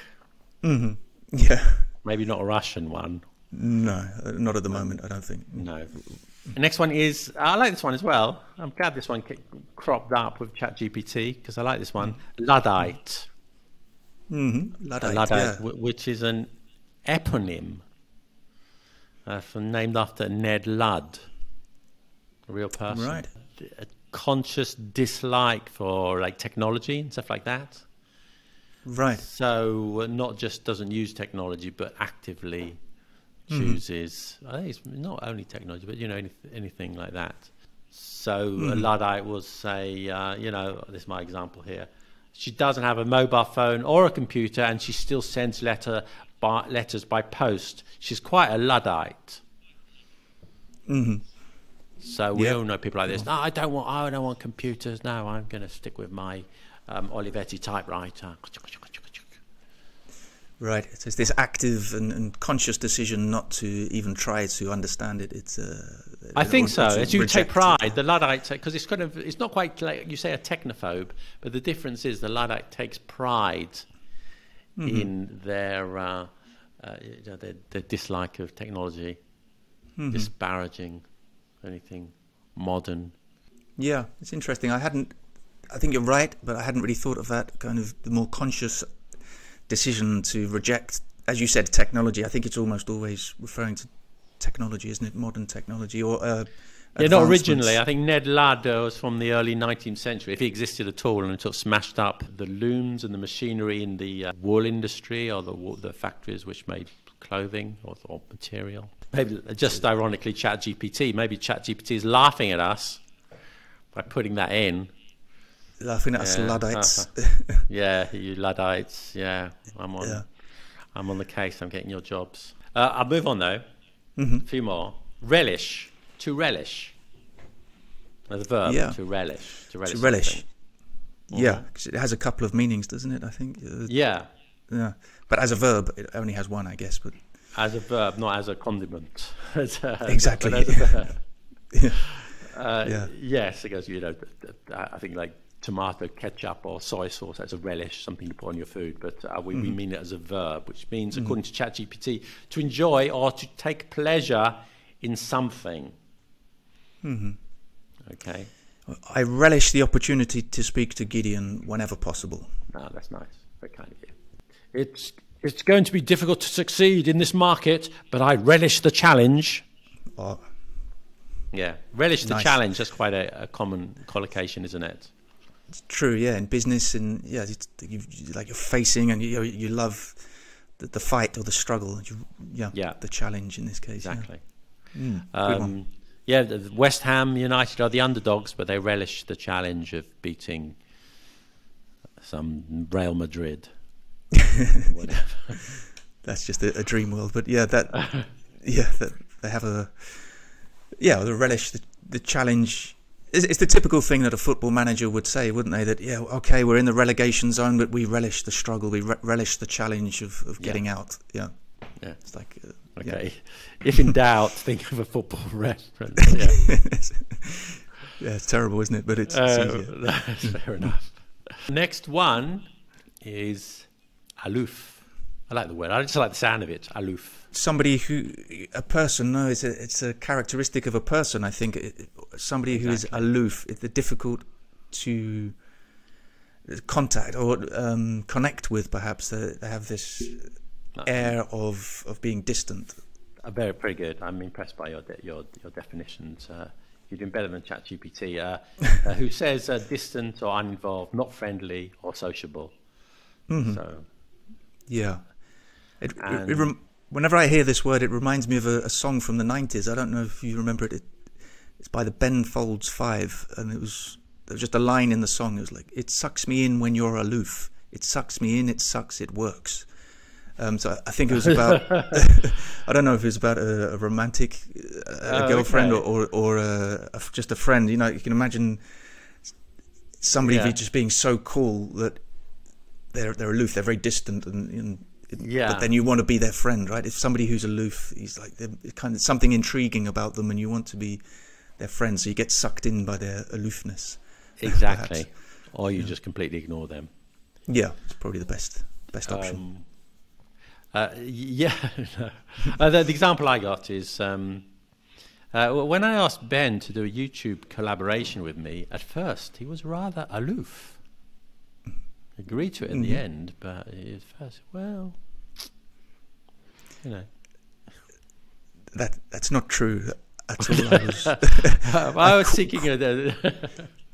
Yeah, Maybe not a Russian one. no, not at the moment. I don't think. No. The next one is I like this one as well. I'm glad this one cropped up with ChatGPT because I like this one. Luddite. Mm-hmm. Luddite, Luddite, yeah. which is an eponym uh, from, named after Ned Ludd, a real person. Right. A conscious dislike for like technology and stuff like that. Right. So uh, not just doesn't use technology, but actively Mm-hmm. chooses. I think it's not only technology, but you know any, anything like that. So a Mm-hmm. luddite will say, uh, you know, this is my example here. She doesn't have a mobile phone or a computer, and she still sends letter by, letters by post. She's quite a luddite. Mm-hmm. So we Yeah. all know people like this. No, I don't want. I don't want computers. No, I'm going to stick with my um, Olivetti typewriter. Right. So it's this active and, and conscious decision not to even try to understand it. It's. Uh, I think so. As you take pride, the Luddite, because it's kind of, it's not quite like you say a technophobe, but the difference is the Luddite takes pride Mm-hmm. in their, uh, uh, you know, their, their dislike of technology, Mm-hmm. disparaging anything modern. Yeah, it's interesting. I hadn't. I think you're right, but I hadn't really thought of that kind of the more conscious decision to reject, as you said, technology. I think it's almost always referring to technology, isn't it? Modern technology or. Uh, Yeah, not originally. I think Ned Ludd uh, was from the early 19th century, if he existed at all, and sort of smashed up the looms and the machinery in the uh, wool industry or the the factories which made clothing or, or material. Maybe just ironically, ChatGPT. Maybe ChatGPT is laughing at us by putting that in. Laughing at us Yeah, Luddites. (laughs) Yeah, you Luddites. Yeah, I'm on. Yeah. I'm on the case. I'm getting your jobs. Uh, I'll move on though. Mm-hmm. A few more. Relish. To relish. As a verb. Yeah. To relish. To relish. to relish. Yeah, it has a couple of meanings, doesn't it? I think. Uh, Yeah. yeah. But as a verb, it only has one, I guess. But As a verb, not as a condiment. (laughs) As a- Exactly. as a (laughs) yeah. Uh, Yeah. Yes, because you know, I think like tomato ketchup or soy sauce as a relish, something to put on your food. But uh, we, Mm-hmm. we mean it as a verb, which means, according to ChatGPT, to enjoy or to take pleasure in something. Mm-hmm. Okay, I relish the opportunity to speak to Gideon whenever possible. no, that's nice. Very kind of you. It's it's going to be difficult to succeed in this market, but I relish the challenge. Or, Yeah, relish the Nice. challenge. That's quite a, a common collocation, isn't it? It's true, yeah. In business, and yeah, it's, you, like you're facing, and you you love the, the fight or the struggle. You, yeah, Yeah. the challenge in this case. yeah. Exactly. Mm. Um, yeah, the West Ham United are the underdogs, but they relish the challenge of beating some Real Madrid. (laughs) Whatever. That's just a, a dream world, but yeah, that yeah, that they have a yeah, the relish the, the challenge. It's, it's the typical thing that a football manager would say, wouldn't they? That yeah, okay, we're in the relegation zone, but we relish the struggle, we re- relish the challenge of, of Yeah. getting out. Yeah, Yeah. it's like uh, yeah. Okay. If in doubt, (laughs) think of a football (laughs) reference. Yeah. (laughs) yeah, it's terrible, isn't it? But it's, it's Uh, easier. that's fair enough. Next one is aloof. I like the word. I just like the sound of it. Aloof. somebody who a person no it's a it's a characteristic of a person i think somebody who is aloof it's difficult to contact or um, connect with perhaps they, they have this air of of being distant Uh, very, very good. I'm impressed by your de- your your definitions. Uh, you're doing better than ChatGPT, uh, uh, (laughs) who says uh, distant or uninvolved, not friendly or sociable. Mm-hmm. So yeah it, it, it rem- whenever i hear this word it reminds me of a, a song from the 90s i don't know if you remember it, it it's by the ben folds five and it was there was just a line in the song it was like it sucks me in when you're aloof it sucks me in it sucks it works um, so I think it was about. (laughs) (laughs) I don't know if it was about a, a romantic uh, a Oh, girlfriend okay. or or, or a, a, just a friend. You know, you can imagine somebody Yeah. just being so cool that they're they're aloof, they're very distant, and, and Yeah. But then you want to be their friend, right? If somebody who's aloof, he's like kind of something intriguing about them, and you want to be their friend, so you get sucked in by their aloofness. Exactly. perhaps. Or you just completely ignore them. Yeah, it's probably the best best option. Um, uh, (laughs) yeah. uh, the, the example I got is um, uh, when I asked Ben to do a YouTube collaboration with me, at first he was rather aloof. Agreed to it in the mm-hmm. end, but at first, well, you know. that that's not true at all. I, was, (laughs) I was thinking of the,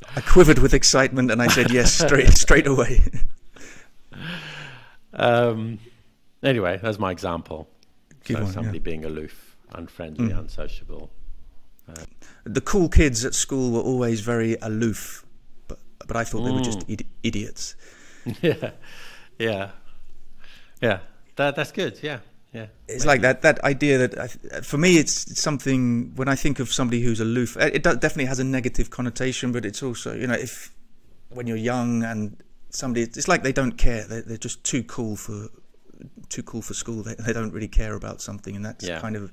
(laughs) I quivered with excitement, and I said yes straight (laughs) straight away. um, anyway, that's my example. So one, somebody yeah. being aloof, unfriendly, mm. unsociable. Uh, the cool kids at school were always very aloof, but but I thought they were just mm. Id- idiots. (laughs) yeah, yeah, yeah. That that's good. Yeah, yeah. It's like that that idea that I, for me it's something when I think of somebody who's aloof, it definitely has a negative connotation, but it's also you know if when you're young and somebody it's like they don't care they're, they're just too cool for too cool for school they, they don't really care about something and that's Yeah. kind of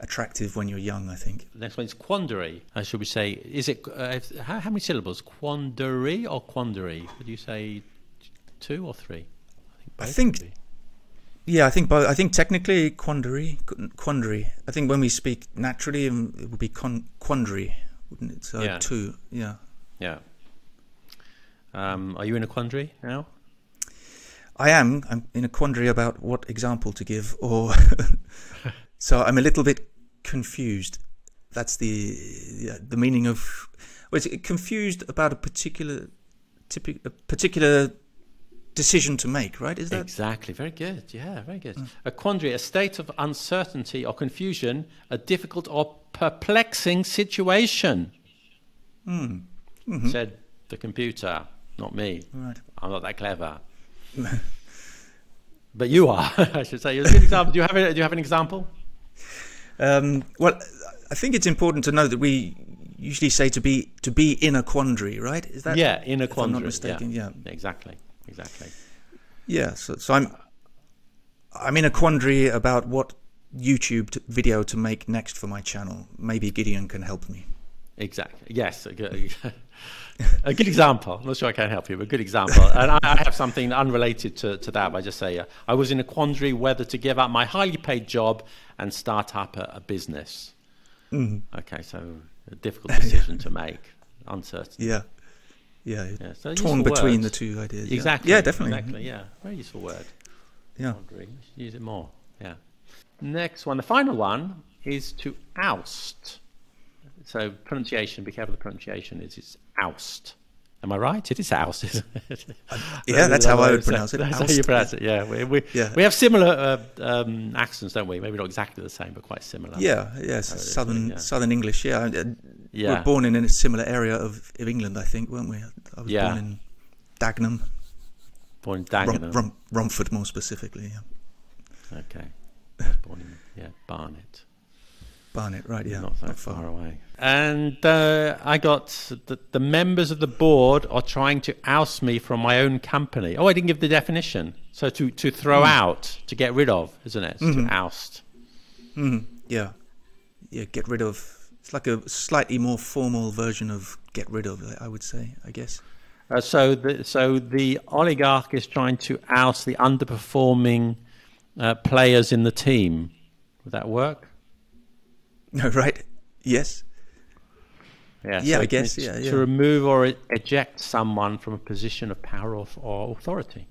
attractive when you're young I think next one is quandary. Uh, should we say? Is it uh, how, how many syllables? Quandary or quandary? Would you say two or three? I think- would be. yeah I think both I think technically quandary quandary I think when we speak naturally um, it would be con, quandary wouldn't it so Yeah. two yeah Yeah. Um, are you in a quandary now? I am. I'm in a quandary about what example to give, or (laughs) so I'm a little bit confused. That's the yeah, the meaning of. Well, it's confused about a particular typic, a particular decision to make. Right? Is that Exactly. Very good. Yeah, very good. Mm. A quandary, a state of uncertainty or confusion, a difficult or perplexing situation. Mm. Mm-hmm. Said the computer, not me. right? I'm not that clever. (laughs) but you are, (laughs) I should say. It's a good example. Do you have a, do you have an example? Um, well, I think it's important to know that we usually say to be to be in a quandary. Right? Is that yeah, in a if I'm quandary. not mistaken? Yeah. yeah. Exactly. Exactly. Yeah, so, so I'm I'm in a quandary about what YouTube t- video to make next for my channel. Maybe Gideon can help me. Exactly. Yes. A good, (laughs) a good example. I'm not sure I can help you, but a good example. And I, I have something unrelated to, to that. I just say uh, I was in a quandary whether to give up my highly paid job and start up a, a business. Okay, so a difficult decision to make, (laughs) uncertain. Yeah, yeah, Yeah, so torn between words. the two ideas. Exactly. Yeah, definitely. Exactly. Yeah, very useful word. Yeah. Should use it more. Yeah. Next one, the final one is to oust. So pronunciation. Be careful of the pronunciation. Is it's oust. Am I right? It is oust. Isn't it? (laughs) Yeah, that's how I would (laughs) pronounce it. That's how you pronounce it. Yeah, we we, Yeah. we have similar uh, um, accents, don't we? Maybe not exactly the same, but quite similar. Yeah, is, southern yeah. southern English. Yeah, Yeah. we're born in a similar area of, of England, I think, weren't we? I was Yeah. born in Dagenham, Born in Dagenham. Rom- Romford, more specifically. Yeah. Okay. (laughs) Born in yeah Barnet. Barnet, right? Yeah, not that far away. And uh, I got the, the members of the board are trying to oust me from my own company. Oh, I didn't give the definition. So to, to throw out, to get rid of, isn't it? To oust. Mm, yeah, yeah. Get rid of. It's like a slightly more formal version of get rid of. I would say. I guess. Uh, so the so the oligarch is trying to oust the underperforming uh, players in the team. Would that work? (laughs) No, right? Yes. Yeah, Yeah, I it's- guess, it's yeah, To yeah. remove or eject someone from a position of power or, or authority.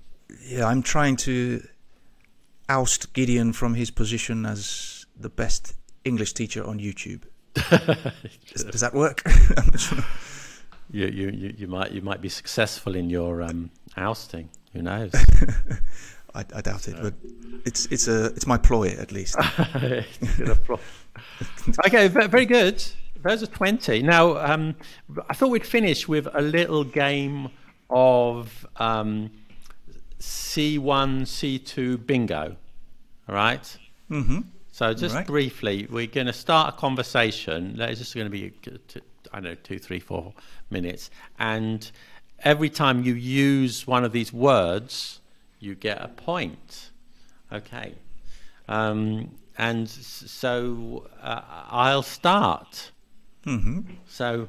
Yeah, I'm trying to oust Gideon from his position as the best English teacher on YouTube. Does, (laughs) does that work? I'm not sure. You, you, you, you might you might be successful in your um, ousting. Who knows? (laughs) I, I doubt it, but it's it's a it's my ploy at least. (laughs) okay, very good. Those are twenty. Now, um, I thought we'd finish with a little game of um, C1, C2 bingo. All right. hmm So just Right. briefly, we're going to start a conversation. It's just going to be, I don't know, two, three, four minutes, and every time you use one of these words, you get a point. Okay. Um, and so uh, I'll start. hmm So,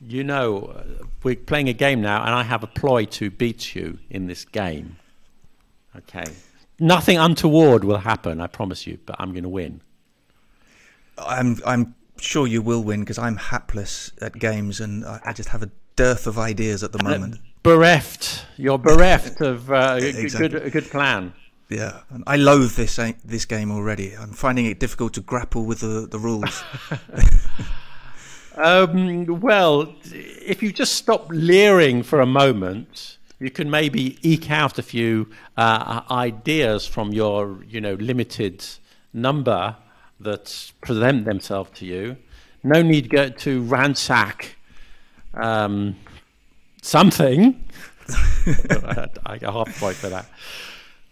you know, we're playing a game now, and I have a ploy to beat you in this game. Okay. Nothing untoward will happen, I promise you, but I'm going to win. I'm I'm sure you will win because I'm hapless at games and I, I just have a dearth of ideas at the moment. Bereft. You're bereft of uh, a good- Exactly. good, a good plan. Yeah, and I loathe this this game already. I'm finding it difficult to grapple with the the rules. (laughs) (laughs) Um, well, if you just stop leering for a moment, you can maybe eke out a few uh, ideas from your, you know, limited number that present themselves to you. No need go to ransack um, something. (laughs) I, got half a point for that.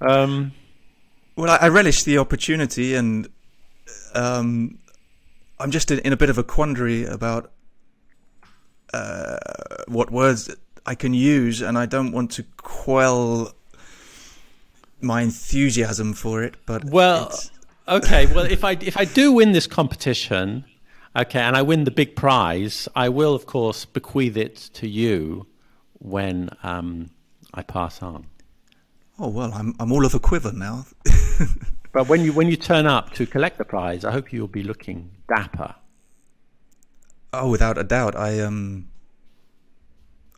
Um, Well, I, I relish the opportunity, and um, I'm just in, in a bit of a quandary about uh, what words I can use, and I don't want to quell my enthusiasm for it. But Well, okay. Well, if I if I do win this competition, okay, and I win the big prize, I will of course bequeath it to you when um, I pass on. oh well, I'm I'm all of a quiver now. (laughs) But when you when you turn up to collect the prize, I hope you'll be looking dapper. Oh, without a doubt, I um,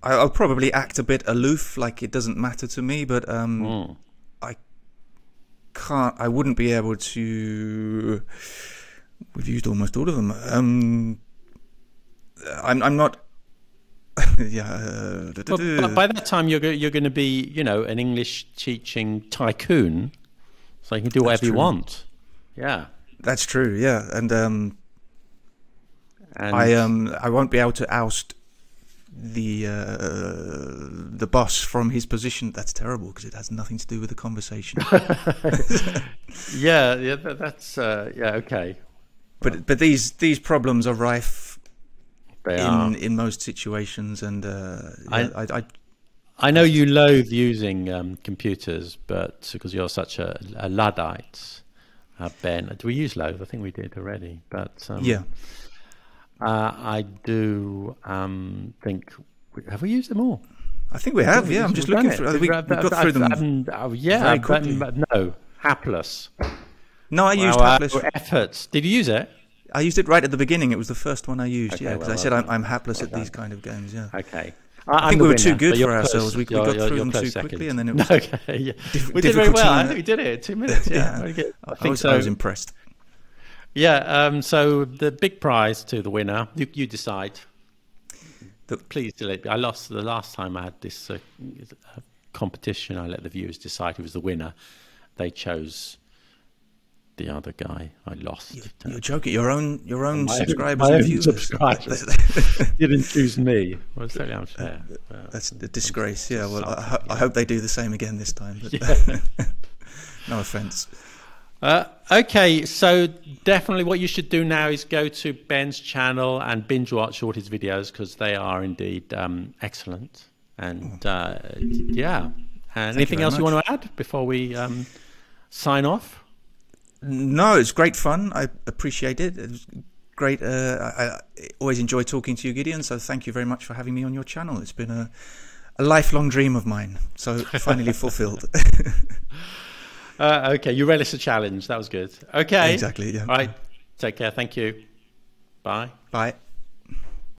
I'll probably act a bit aloof, like it doesn't matter to me. But um, Mm. I can't. I wouldn't be able to. We've used almost all of them. Um, I'm. I'm not. (laughs) yeah. uh, But, by that time, you're go- you're going to be you know an English teaching tycoon, so you can do whatever you true. want. Yeah, That's true. Yeah, and um, and I um, I won't be able to oust the uh, the boss from his position. That's terrible because it has nothing to do with the conversation. (laughs) (laughs) yeah, yeah, that, that's uh, yeah, okay. but but these these problems are rife They are. in in most situations, and uh, I- I, I I know you loathe using um, computers, but because you're such a, a luddite, uh, Ben. Do we use loathe? I think we did already. But um, yeah. Uh, I do um, think. Have we used them all? I think we have. Yeah, I'm just looking through. We, we I've- got I've- through them. I've- I've- yeah, but- no, hapless. No, I used Our- hapless. our efforts. Did you use it? I used it right at the beginning. It was the first one I used. Okay, yeah, because well, I said I'm, I'm hapless Well at these kind of games. Yeah. Okay. I I'm think we were too good for close- ourselves. We- we got through them too quickly and then it (laughs) was okay. Yeah. dif- we did very well. I uh, think we did it. Two minutes. Yeah, Yeah. I I think was, so. I was impressed. Yeah. Um, so the big prize to the winner, you, you decide. The- Please it. I lost the last time I had this uh, uh, competition. I let the viewers decide who was the winner. They chose the other guy. I lost. You're, you're joking. Your own your own My own- subscribers my and own subscribers. (laughs) didn't choose me. Well, it's totally unfair. Well, That's a disgrace. Yeah. Well, I, I hope they do the same again this time. But (laughs) (laughs) no offense. Uh, okay, so definitely what you should do now is go to Ben's channel and binge watch all his videos because they are indeed um, excellent. And uh, yeah, and anything very else you want to add before we um, sign off? No, it's great fun. I appreciate it. It was great. Uh, I, I always enjoy talking to you, Gideon. So thank you very much for having me on your channel. It's been a, a lifelong dream of mine. So (laughs) finally fulfilled. (laughs) Uh, okay, you relish the challenge. That was good. Okay. exactly. Yeah. All right. Take care. Thank you. Bye. Bye.